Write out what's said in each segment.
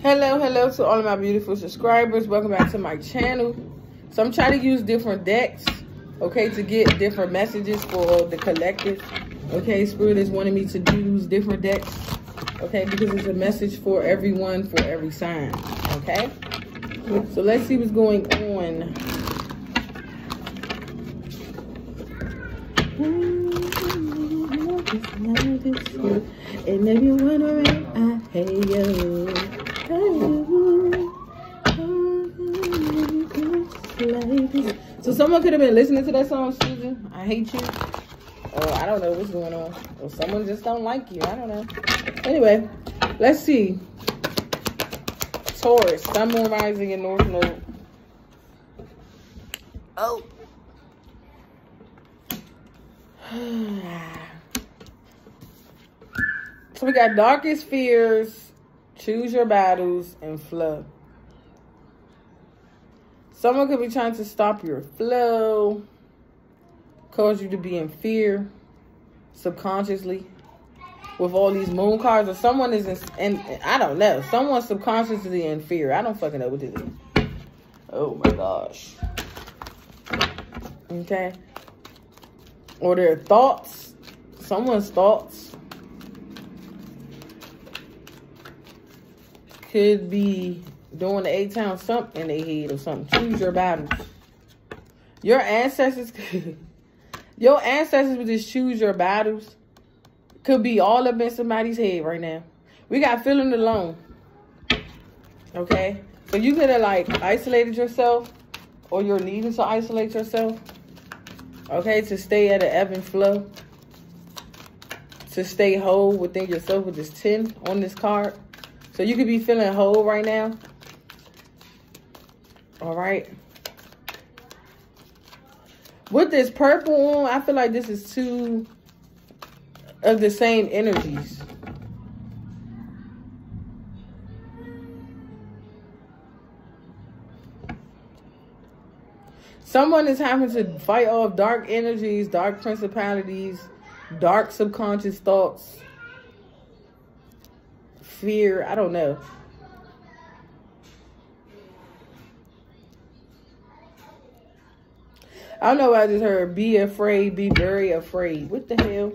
Hello, hello to all of my beautiful subscribers. Welcome back to my channel. So I'm trying to use different decks, okay, to get different messages for the collective. Okay, Spirit is wanting me to use different decks, okay, because it's a message for everyone, for every sign, okay? So let's see what's going on. And I hate you. So someone could have been listening to that song, Susan. I hate you. Or I don't know what's going on. Or someone just don't like you. I don't know. Anyway, let's see. Taurus, Sun, Moon, Rising, in North Node. Oh. so we got darkest fears, choose your battles, and flow. Someone could be trying to stop your flow, cause you to be in fear subconsciously with all these moon cards, or someone is in, and I don't know, someone subconsciously in fear. I don't fucking know what this is. Oh my gosh. Okay. Or their thoughts, someone's thoughts could be doing the eight town stump in their head or something. Choose your battles. Your ancestors your ancestors would just choose your battles. Could be all up in somebody's head right now. We got feeling alone. Okay? So you could have like isolated yourself or you're needing to isolate yourself. Okay, to stay at an ebb and flow. To stay whole within yourself with this 10 on this card. So you could be feeling whole right now. All right. With this purple I feel like this is two of the same energies. Someone is having to fight off dark energies, dark principalities, dark subconscious thoughts, fear. I don't know. I don't know I just heard. Be afraid, be very afraid. What the hell?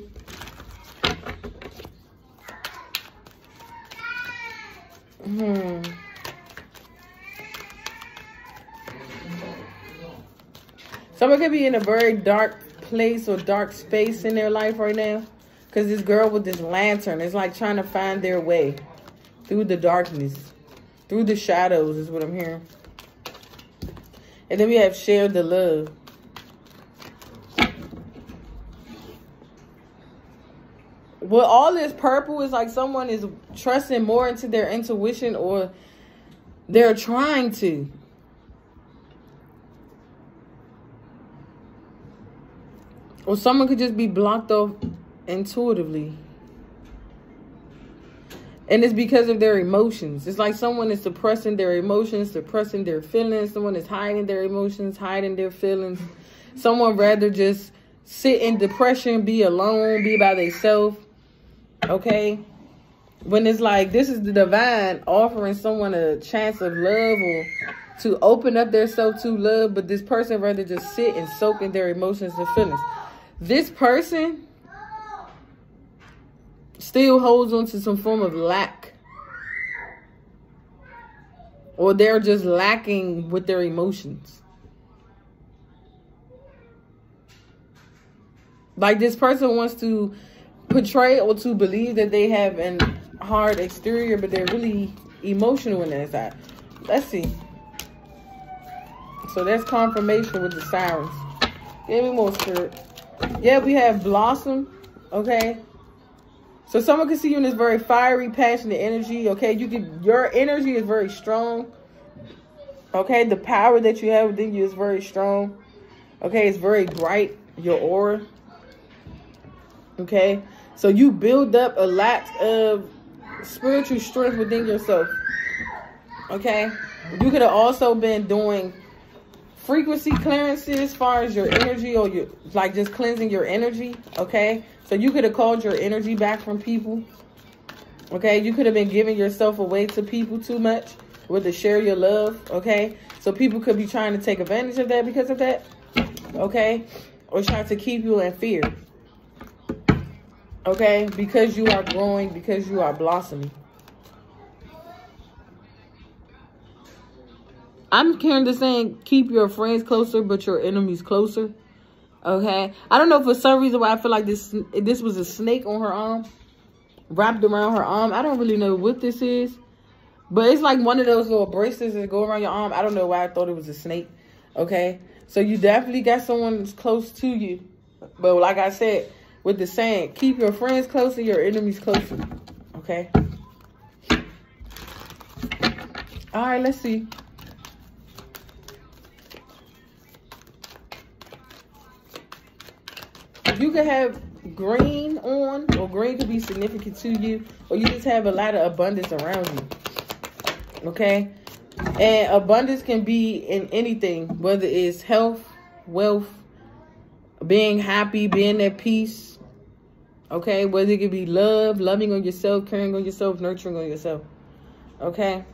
Hmm. Someone could be in a very dark place or dark space in their life right now. Because this girl with this lantern is like trying to find their way through the darkness. Through the shadows is what I'm hearing. And then we have shared the love. But all this purple is like someone is trusting more into their intuition or they're trying to. Or someone could just be blocked off intuitively. And it's because of their emotions. It's like someone is suppressing their emotions, suppressing their feelings. Someone is hiding their emotions, hiding their feelings. Someone rather just sit in depression, be alone, be by themselves Okay? When it's like this is the divine offering someone a chance of love or to open up their self to love, but this person rather just sit and soak in their emotions and feelings. This person still holds on to some form of lack. Or they're just lacking with their emotions. Like this person wants to portray or to believe that they have an hard exterior, but they're really emotional in that side. Let's see. So that's confirmation with the sirens. Give me more spirit. Yeah, we have Blossom. Okay. So someone can see you in this very fiery, passionate energy. Okay. You can your energy is very strong. Okay. The power that you have within you is very strong. Okay. It's very bright. Your aura. Okay. So you build up a lot of spiritual strength within yourself. Okay? You could have also been doing frequency clearances as far as your energy or your like just cleansing your energy. Okay? So you could have called your energy back from people. Okay, you could have been giving yourself away to people too much with the share your love. Okay, so people could be trying to take advantage of that because of that. Okay, or trying to keep you in fear. Okay, because you are growing, because you are blossoming. I'm kind of saying keep your friends closer, but your enemies closer. Okay. I don't know for some reason why I feel like this this was a snake on her arm. Wrapped around her arm. I don't really know what this is. But it's like one of those little bracelets that go around your arm. I don't know why I thought it was a snake. Okay. So you definitely got someone that's close to you. But like I said, with the saying, keep your friends closer, your enemies closer. Okay. All right, let's see. you could have green on, or green could be significant to you, or you just have a lot of abundance around you. Okay? And abundance can be in anything, whether it's health, wealth, being happy, being at peace. Okay? Whether it could be love, loving on yourself, caring on yourself, nurturing on yourself. Okay?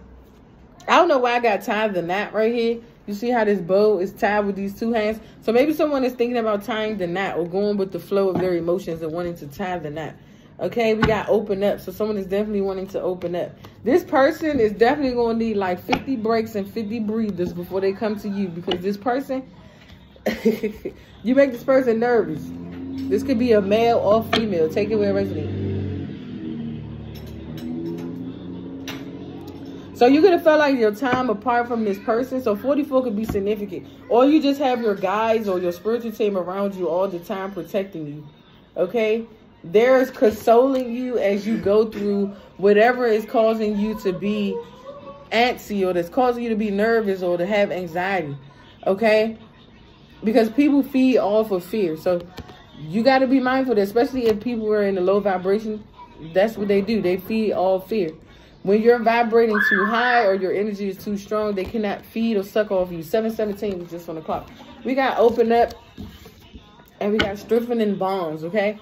I don't know why I got tied the knot right here. You see how this bow is tied with these two hands? So maybe someone is thinking about tying the knot or going with the flow of their emotions and wanting to tie the knot. Okay, we got open up. So someone is definitely wanting to open up. This person is definitely going to need like 50 breaks and 50 breathers before they come to you because this person, you make this person nervous. This could be a male or female. Take it where it resonates. So you could have felt like your time apart from this person. So 44 could be significant. Or you just have your guys or your spiritual team around you all the time protecting you. Okay? There's consoling you as you go through whatever is causing you to be antsy or that's causing you to be nervous or to have anxiety. Okay? Because people feed off of fear. So you got to be mindful that especially if people are in a low vibration, that's what they do. They feed all fear. When you're vibrating too high or your energy is too strong, they cannot feed or suck off you. 717 is just on the clock. We got open up and we got strengthening bonds, okay?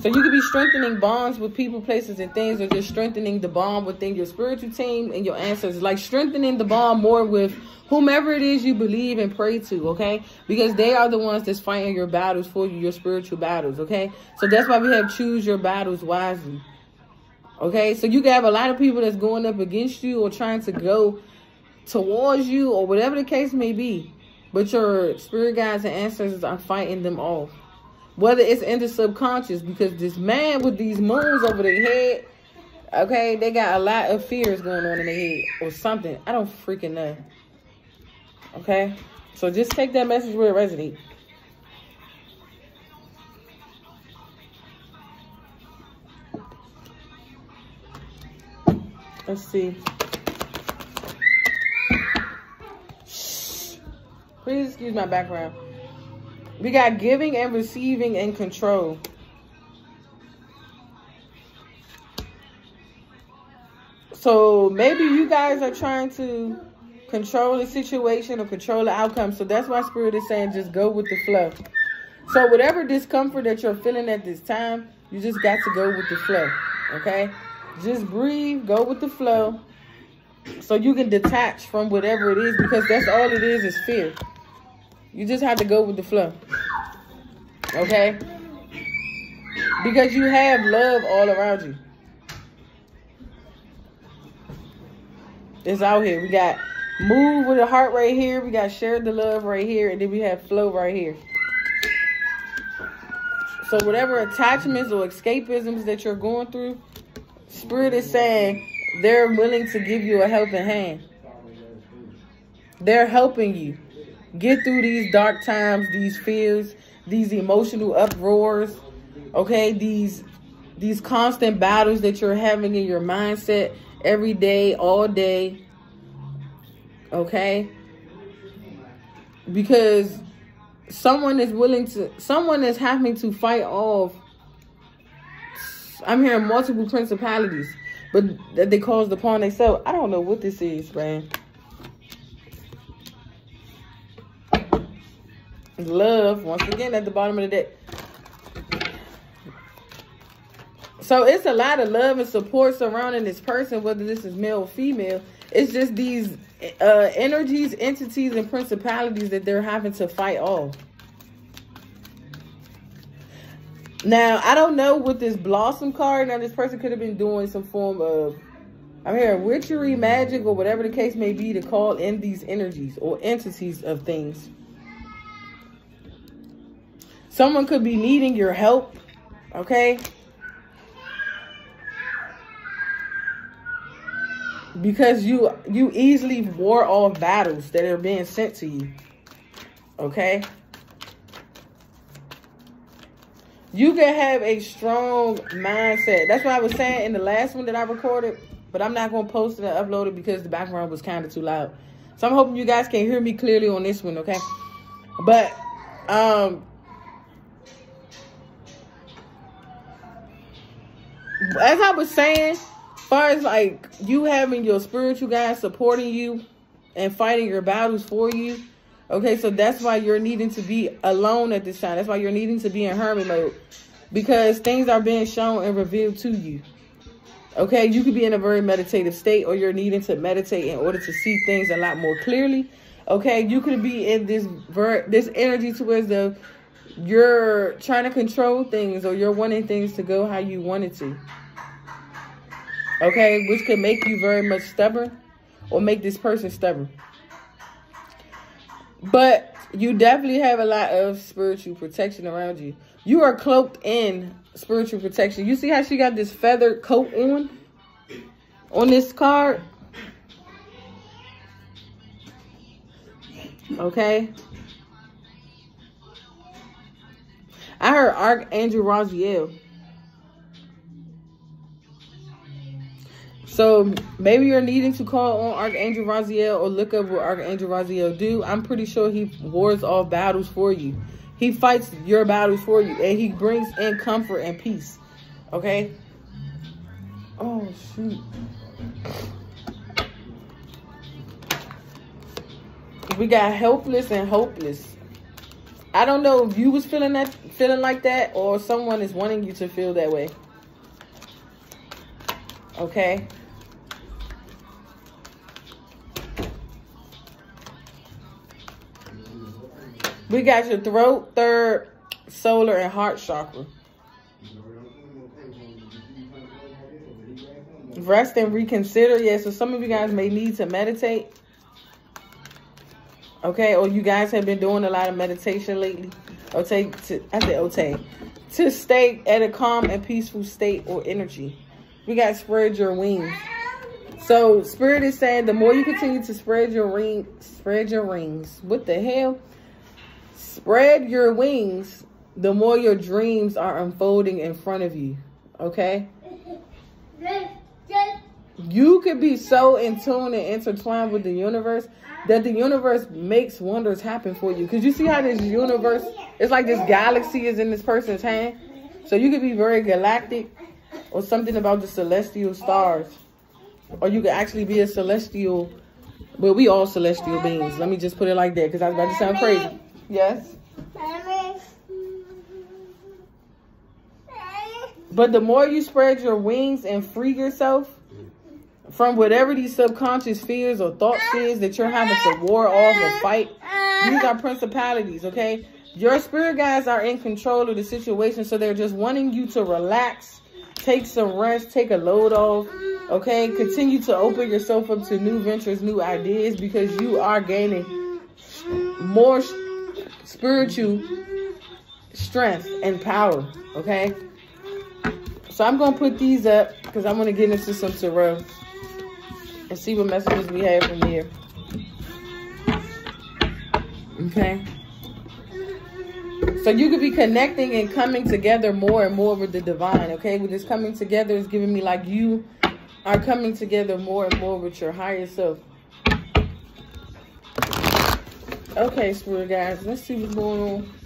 So you could be strengthening bonds with people, places, and things, or just strengthening the bond within your spiritual team and your ancestors. Like strengthening the bond more with whomever it is you believe and pray to, okay? Because they are the ones that's fighting your battles for you, your spiritual battles, okay? So that's why we have choose your battles wisely. Okay, so you can have a lot of people that's going up against you or trying to go towards you or whatever the case may be. But your spirit guides and ancestors are fighting them off. Whether it's in the subconscious, because this man with these moons over their head, okay, they got a lot of fears going on in their head or something. I don't freaking know. Okay? So just take that message where it resonates. Let's see. Please excuse my background. We got giving and receiving and control. So maybe you guys are trying to control the situation or control the outcome. So that's why Spirit is saying just go with the flow. So whatever discomfort that you're feeling at this time, you just got to go with the flow. Okay? Just breathe, go with the flow. So you can detach from whatever it is because that's all it is is fear. You just have to go with the flow. Okay? Because you have love all around you. It's out here. We got move with the heart right here. We got share the love right here. And then we have flow right here. So whatever attachments or escapisms that you're going through, Spirit is saying they're willing to give you a helping hand. They're helping you get through these dark times, these fears, these emotional uproars, okay? These these constant battles that you're having in your mindset every day, all day. Okay? Because someone is willing to someone is having to fight off I'm hearing multiple principalities, but that they caused upon themselves. I don't know what this is, man. Love, once again, at the bottom of the deck. So it's a lot of love and support surrounding this person, whether this is male or female. It's just these uh, energies, entities, and principalities that they're having to fight off. Now, I don't know what this Blossom card, now this person could have been doing some form of, I'm hearing witchery, magic, or whatever the case may be to call in these energies or entities of things. Someone could be needing your help, okay? Because you you easily war off battles that are being sent to you. Okay? You can have a strong mindset. That's what I was saying in the last one that I recorded, but I'm not going to post it and upload it because the background was kind of too loud. So I'm hoping you guys can hear me clearly on this one, okay? But um as I was saying, far as like you having your spiritual guys supporting you and fighting your battles for you, okay, so that's why you're needing to be alone at this time. That's why you're needing to be in hermit mode because things are being shown and revealed to you. Okay, you could be in a very meditative state or you're needing to meditate in order to see things a lot more clearly. Okay, you could be in this ver this energy towards the you're trying to control things or you're wanting things to go how you want it to. Okay, which could make you very much stubborn or make this person stubborn. But you definitely have a lot of spiritual protection around you. You are cloaked in spiritual protection. You see how she got this feathered coat on? On this card? Okay. I heard Archangel Raziel. So maybe you're needing to call on Archangel Raziel or look up what Archangel Raziel do. I'm pretty sure he wars all battles for you. He fights your battles for you and he brings in comfort and peace. Okay? Oh, shoot. We got helpless and hopeless. I don't know if you was feeling that feeling like that or someone is wanting you to feel that way. Okay? We got your throat, third, solar, and heart chakra. Rest and reconsider. Yeah, so some of you guys may need to meditate. Okay, or you guys have been doing a lot of meditation lately. Or take to I said okay. To stay at a calm and peaceful state or energy. We got spread your wings. So spirit is saying the more you continue to spread your ring, spread your rings. What the hell? Spread your wings, the more your dreams are unfolding in front of you. Okay? You could be so in tune and intertwined with the universe that the universe makes wonders happen for you. Because you see how this universe, it's like this galaxy is in this person's hand. So you could be very galactic or something about the celestial stars. Or you could actually be a celestial, well, we all celestial beings. Let me just put it like that because I was about to sound crazy. Yes. But the more you spread your wings and free yourself from whatever these subconscious fears or thoughts is that you're having to war off or fight, these are principalities, okay? Your spirit guides are in control of the situation, so they're just wanting you to relax, take some rest, take a load off, okay? Continue to open yourself up to new ventures, new ideas, because you are gaining more spiritual strength and power, okay? So I'm going to put these up because I'm going to get into some tarot and see what messages we have from here. Okay? So you could be connecting and coming together more and more with the divine, okay? With this coming together is giving me like you are coming together more and more with your higher self. Okay, spirit guys, let's see what's going on.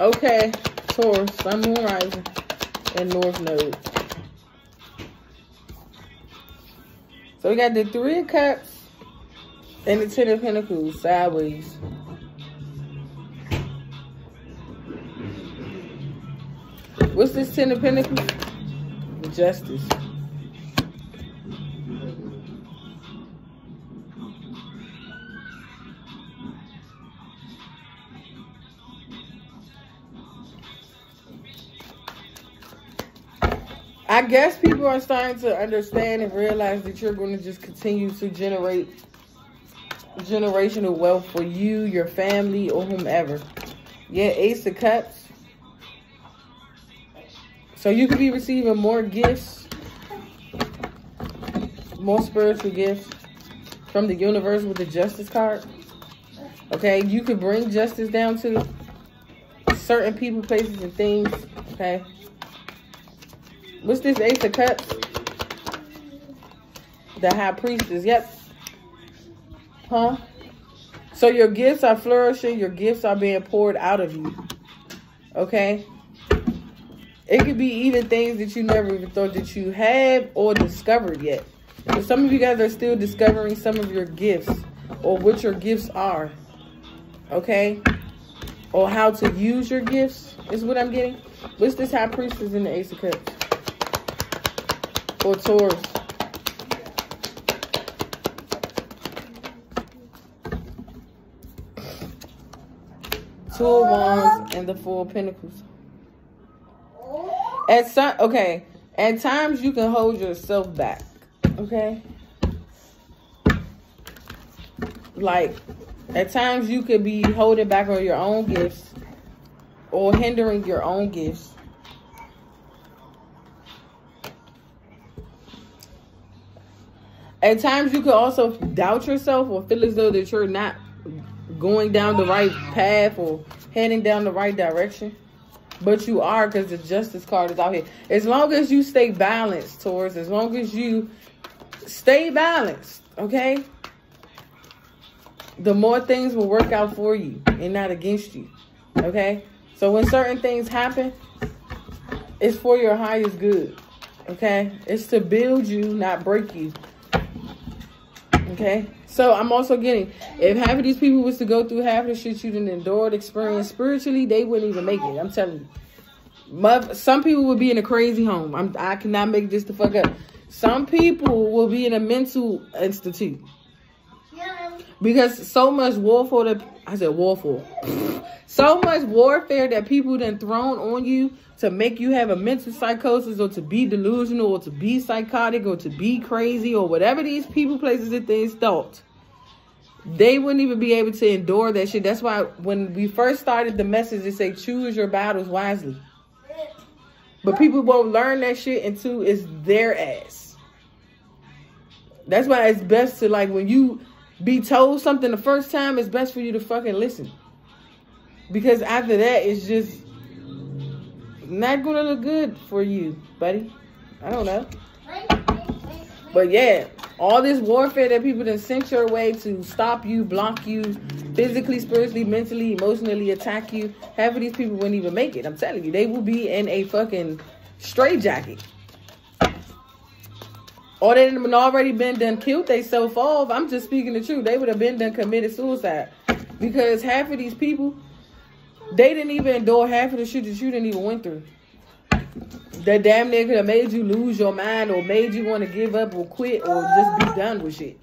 Okay, Taurus, Sun, Moon, Rising, and North Node. So we got the Three of Cups and the Ten of Pentacles sideways. What's this Ten of Pentacles? Justice. I guess people are starting to understand and realize that you're going to just continue to generate generational wealth for you, your family, or whomever. Yeah, Ace of Cups. So you could be receiving more gifts, more spiritual gifts from the universe with the Justice card. Okay, you could bring justice down to certain people, places, and things. Okay. What's this Ace of Cups? The High Priestess. Yep. Huh? So your gifts are flourishing. Your gifts are being poured out of you. Okay? It could be even things that you never even thought that you had or discovered yet. So some of you guys are still discovering some of your gifts or what your gifts are. Okay? Or how to use your gifts is what I'm getting. What's this High Priestess in the Ace of Cups? Or Taurus. Two of Wands and the Four of Pentacles. At some, okay, at times you can hold yourself back, okay? Like, at times you could be holding back on your own gifts or hindering your own gifts at times you could also doubt yourself or feel as though that you're not going down the right path or heading down the right direction. But you are because the justice card is out here. As long as you stay balanced, Taurus, as long as you stay balanced, okay? The more things will work out for you and not against you, okay? So when certain things happen, it's for your highest good, okay? It's to build you, not break you. Okay. So I'm also getting, if half of these people was to go through half of the shit you didn't endured, experience spiritually, they wouldn't even make it. I'm telling you. some people would be in a crazy home. I'm, I cannot make this the fuck up. Some people will be in a mental institute. Because so much warfare that I said warfare. so much warfare that people then thrown on you to make you have a mental psychosis or to be delusional or to be psychotic or to be crazy or whatever these people, places, and things thought. They wouldn't even be able to endure that shit. That's why when we first started the message, it say choose your battles wisely. But people won't learn that shit until it's their ass. That's why it's best to like when you be told something the first time, it's best for you to fucking listen. Because after that, it's just not gonna look good for you, buddy. I don't know. But yeah, all this warfare that people done sent your way to stop you, block you, physically, spiritually, mentally, emotionally attack you, half of these people wouldn't even make it. I'm telling you, they will be in a fucking straitjacket. Or they would already been done killed they themselves off. I'm just speaking the truth. They would have been done committed suicide. Because half of these people they didn't even endure half of the shit that you didn't even went through. That damn nigga have made you lose your mind or made you want to give up or quit or just be done with shit.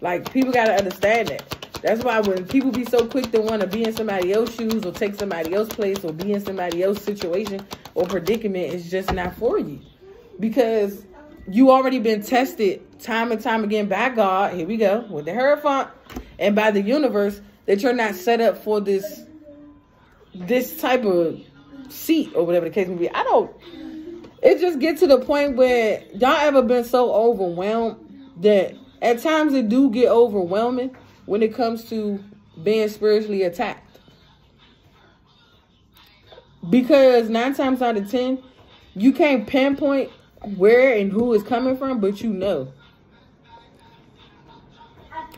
Like, people got to understand that. That's why when people be so quick to want to be in somebody else's shoes or take somebody else's place or be in somebody else's situation or predicament, it's just not for you. Because you already been tested time and time again by God, here we go, with the Hierophant, and by the universe, that you're not set up for this this type of seat or whatever the case may be. I don't. It just get to the point where y'all ever been so overwhelmed that at times it do get overwhelming when it comes to being spiritually attacked. Because nine times out of ten, you can't pinpoint where and who is coming from, but you know.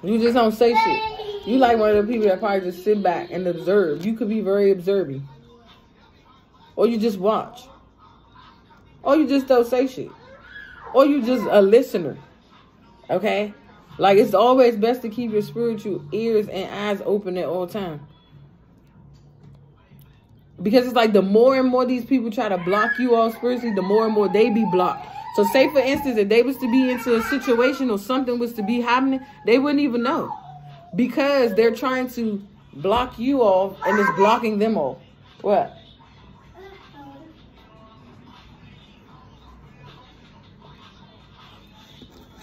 You just don't say shit. You like one of the people that probably just sit back and observe. You could be very observing. Or you just watch. Or you just don't say shit. Or you just a listener. Okay? Like it's always best to keep your spiritual ears and eyes open at all times. Because it's like the more and more these people try to block you all spiritually, the more and more they be blocked. So say for instance, if they was to be into a situation or something was to be happening, they wouldn't even know. Because they're trying to block you off and it's blocking them off. What?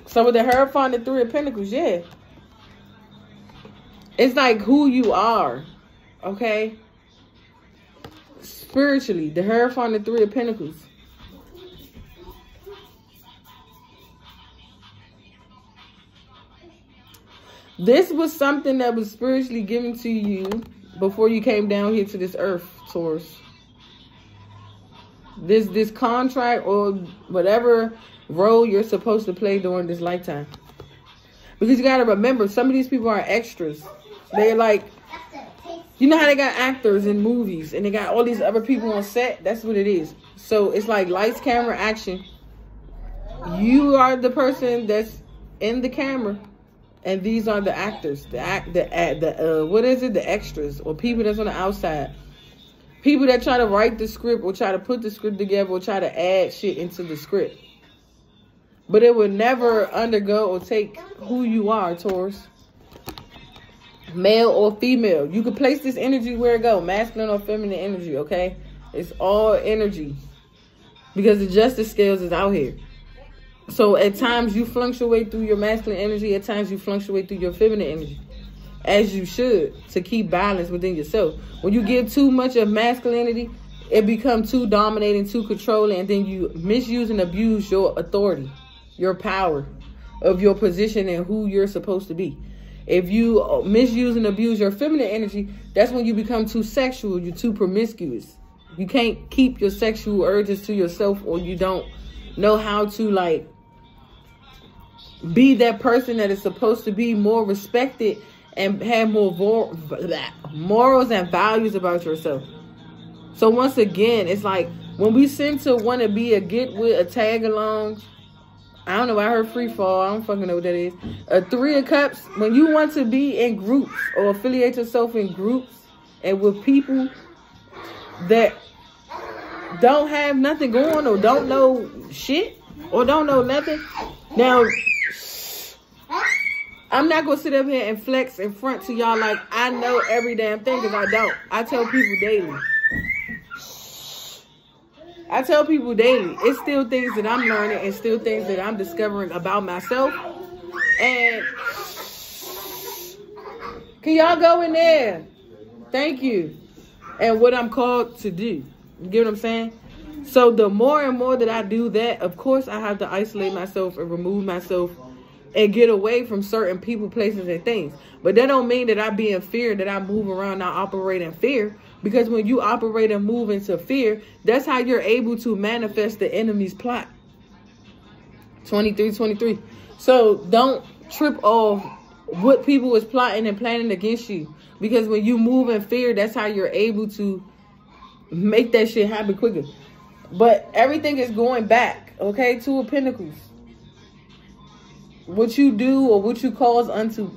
So with the Hierophant the Three of Pentacles, yeah. It's like who you are. Okay? Spiritually, the Hierophant the Three of Pentacles. This was something that was spiritually given to you before you came down here to this earth, Taurus. This this contract or whatever role you're supposed to play during this lifetime. Because you got to remember, some of these people are extras. They're like, you know how they got actors in movies and they got all these other people on set? That's what it is. So it's like lights, camera, action. You are the person that's in the camera and these are the actors, the act, the the uh, what is it, the extras or people that's on the outside, people that try to write the script or try to put the script together or try to add shit into the script. But it would never undergo or take who you are, Taurus. Male or female. You can place this energy where it go. Masculine or feminine energy, okay? It's all energy. Because the justice scales is out here. So at times you fluctuate through your masculine energy. At times you fluctuate through your feminine energy. As you should to keep balance within yourself. When you give too much of masculinity, it becomes too dominating, too controlling, and then you misuse and abuse your authority your power of your position and who you're supposed to be. If you misuse and abuse your feminine energy, that's when you become too sexual, you're too promiscuous. You can't keep your sexual urges to yourself or you don't know how to like be that person that is supposed to be more respected and have more morals and values about yourself. So once again, it's like when we seem to want to be a get with a tag along I don't know. I heard free fall. I don't fucking know what that is. A three of cups. When you want to be in groups or affiliate yourself in groups and with people that don't have nothing going or don't know shit or don't know nothing. Now, I'm not gonna sit up here and flex in front to y'all like I know every damn thing because I don't. I tell people daily. I tell people daily, it's still things that I'm learning and still things that I'm discovering about myself. And can y'all go in there? Thank you. And what I'm called to do. You get what I'm saying? So the more and more that I do that, of course I have to isolate myself and remove myself and get away from certain people, places, and things. But that don't mean that I be in fear, that I move around, I operate in fear. Because when you operate and move into fear, that's how you're able to manifest the enemy's plot. 23, 23. So don't trip off what people is plotting and planning against you. Because when you move in fear, that's how you're able to make that shit happen quicker. But everything is going back, okay, to a pentacles. What you do or what you cause unto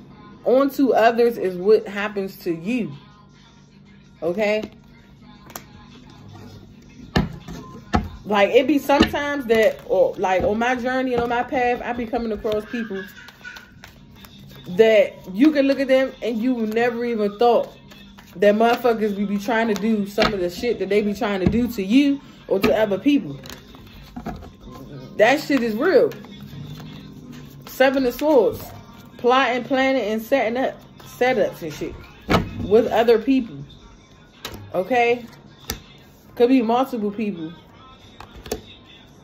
onto others is what happens to you. Okay? Like, it be sometimes that, or like, on my journey and on my path, I be coming across people that you can look at them and you never even thought that motherfuckers be, be trying to do some of the shit that they be trying to do to you or to other people. That shit is real. Seven of Swords. Plotting, planning, and setting up setups and shit with other people. Okay? Could be multiple people.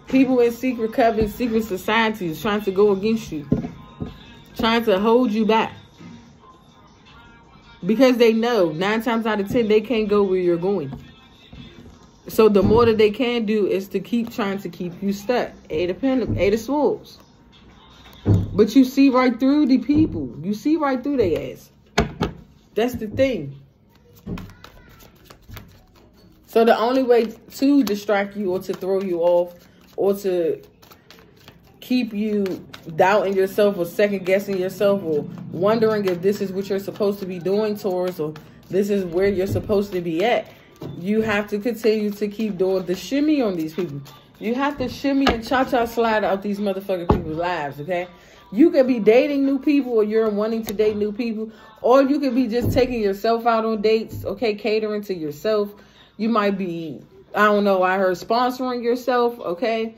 People in secret covens, secret societies trying to go against you. Trying to hold you back. Because they know nine times out of ten they can't go where you're going. So the more that they can do is to keep trying to keep you stuck. Eight of Pentacles, Eight of Swords. But you see right through the people. You see right through their ass. That's the thing. So the only way to distract you or to throw you off or to keep you doubting yourself or second guessing yourself or wondering if this is what you're supposed to be doing towards or this is where you're supposed to be at, you have to continue to keep doing the shimmy on these people. You have to shimmy and cha cha slide out these motherfucking people's lives, okay? You could be dating new people or you're wanting to date new people, or you could be just taking yourself out on dates, okay? Catering to yourself. You might be, I don't know, I heard sponsoring yourself, okay?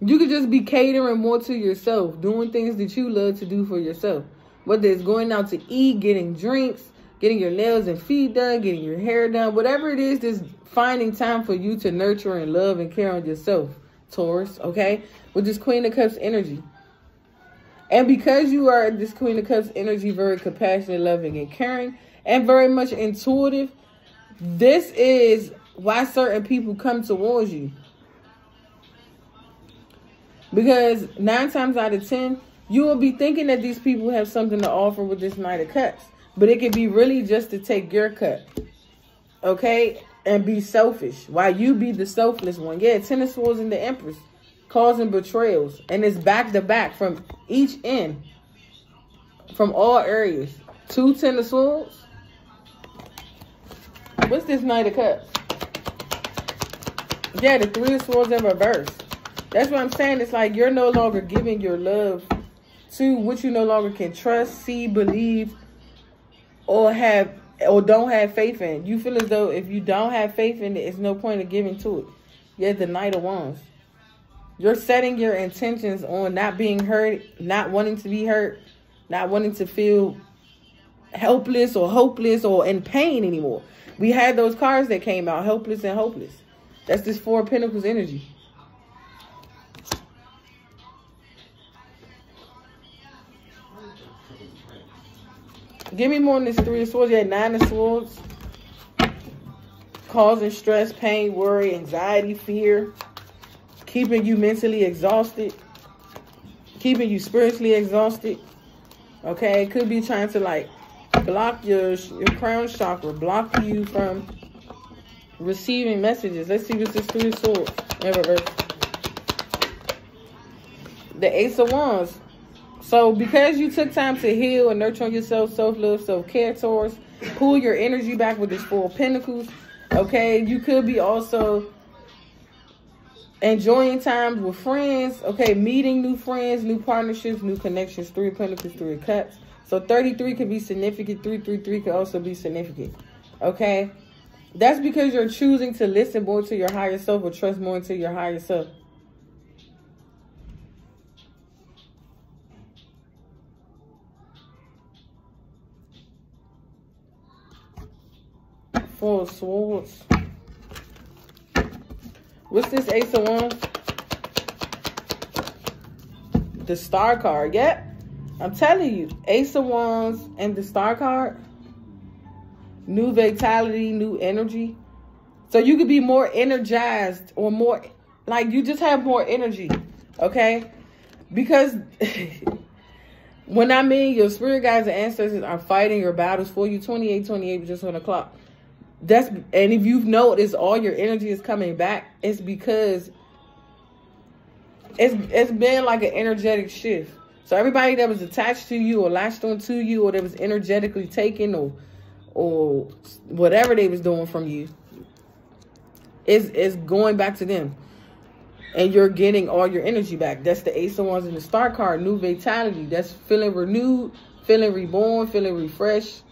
You could just be catering more to yourself, doing things that you love to do for yourself. Whether it's going out to eat, getting drinks, getting your nails and feet done, getting your hair done, whatever it is, just finding time for you to nurture and love and care on yourself, Taurus, okay? With this Queen of Cups energy. And because you are this Queen of Cups energy, very compassionate, loving, and caring, and very much intuitive, this is why certain people come towards you. Because nine times out of ten, you will be thinking that these people have something to offer with this Knight of Cups. But it could be really just to take your cut. Okay? And be selfish. While you be the selfless one. Yeah, Ten of Swords and the Empress. Causing betrayals. And it's back to back from each end. From all areas. Two Ten of Swords. What's this Knight of Cups? Yeah, the Three of Swords in reverse. That's what I'm saying. It's like you're no longer giving your love to what you no longer can trust, see, believe, or have or don't have faith in. You feel as though if you don't have faith in it, it's no point of giving to it. You're the Knight of Wands. You're setting your intentions on not being hurt, not wanting to be hurt, not wanting to feel helpless or hopeless or in pain anymore. We had those cards that came out, helpless and hopeless. That's this Four Pentacles energy. Give me more than this three of swords. You had nine of swords. Causing stress, pain, worry, anxiety, fear. Keeping you mentally exhausted. Keeping you spiritually exhausted. Okay, it could be trying to like block your, your crown chakra. Block you from receiving messages. Let's see what's this three swords. Never The ace of wands. So because you took time to heal and nurture yourself, self-love, self-care Taurus, pull your energy back with this Four of Pentacles. Okay, you could be also enjoying times with friends. Okay, meeting new friends, new partnerships, new connections. Three of Pentacles, Three of Cups. So 33 could be significant. 333 could also be significant. Okay, that's because you're choosing to listen more to your higher self or trust more into your higher self. Four of Swords. What's this Ace of Wands? The Star card. Yep. I'm telling you. Ace of Wands and the Star card. New vitality, new energy. So you could be more energized or more, like you just have more energy. Okay? Because when I mean your spirit guides and ancestors are fighting your battles for you, 28, 28 just on the clock that's and if you've noticed all your energy is coming back, it's because it's it's been like an energetic shift. So everybody that was attached to you or latched onto you or that was energetically taken or or whatever they was doing from you is is going back to them. And you're getting all your energy back. That's the Ace of Wands in the Star card, new vitality. That's feeling renewed, feeling reborn, feeling refreshed,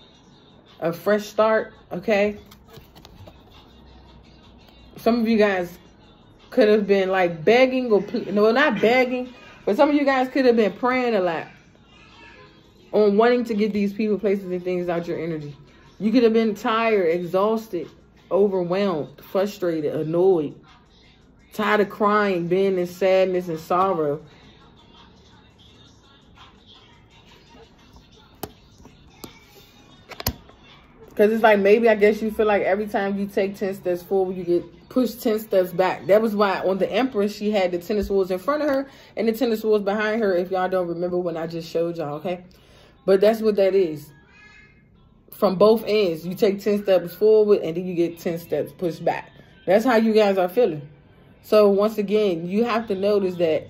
a fresh start, okay? Some of you guys could have been like begging or no, not begging, but some of you guys could have been praying a lot on wanting to get these people, places, and things out your energy. You could have been tired, exhausted, overwhelmed, frustrated, annoyed, tired of crying, being in sadness and sorrow. Because it's like maybe I guess you feel like every time you take 10 steps forward, you get push 10 steps back. That was why on the Empress, she had the Ten of Swords in front of her and the Ten of Swords behind her, if y'all don't remember when I just showed y'all, okay? But that's what that is. From both ends, you take 10 steps forward and then you get 10 steps pushed back. That's how you guys are feeling. So once again, you have to notice that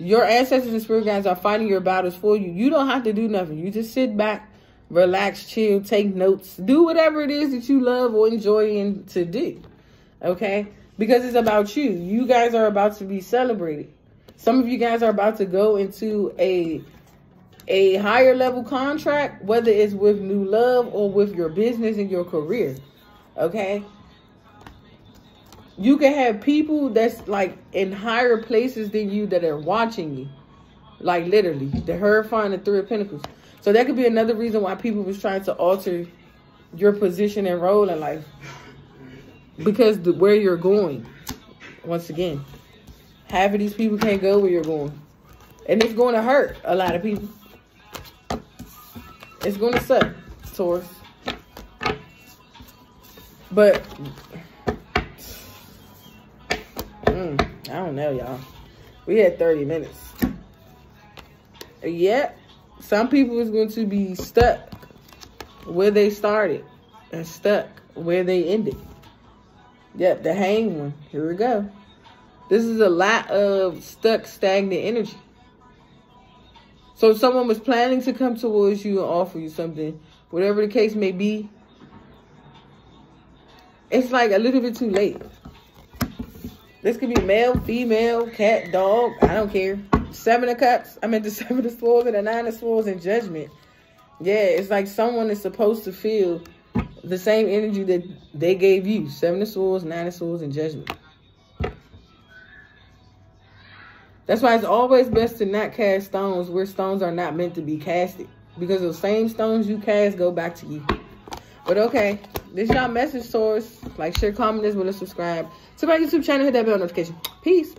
Your ancestors and spirit guides are fighting your battles for you. You don't have to do nothing. You just sit back, relax, chill, take notes, do whatever it is that you love or enjoy to do. Okay? Because it's about you. You guys are about to be celebrated. Some of you guys are about to go into a a higher level contract, whether it's with new love or with your business and your career. Okay? You can have people that's like in higher places than you that are watching you. Like literally. The Hierophant and the Three of Pentacles. So that could be another reason why people was trying to alter your position and role in life. Because the, where you're going. Once again. Half of these people can't go where you're going. And it's going to hurt a lot of people. It's going to suck, Taurus. But Mm, I don't know, y'all. We had 30 minutes. Yep. Some people is going to be stuck where they started and stuck where they ended. Yep, the hang one. Here we go. This is a lot of stuck, stagnant energy. So if someone was planning to come towards you and offer you something, whatever the case may be, it's like a little bit too late. This could be male, female, cat, dog. I don't care. Seven of cups. I meant the seven of swords and the nine of swords in judgment. Yeah, it's like someone is supposed to feel the same energy that they gave you. Seven of swords, nine of swords, and judgment. That's why it's always best to not cast stones where stones are not meant to be casted. Because those same stones you cast go back to you. But okay, this y'all message source. Like, share, comment, as well subscribe to my YouTube channel. Hit that bell notification. Peace.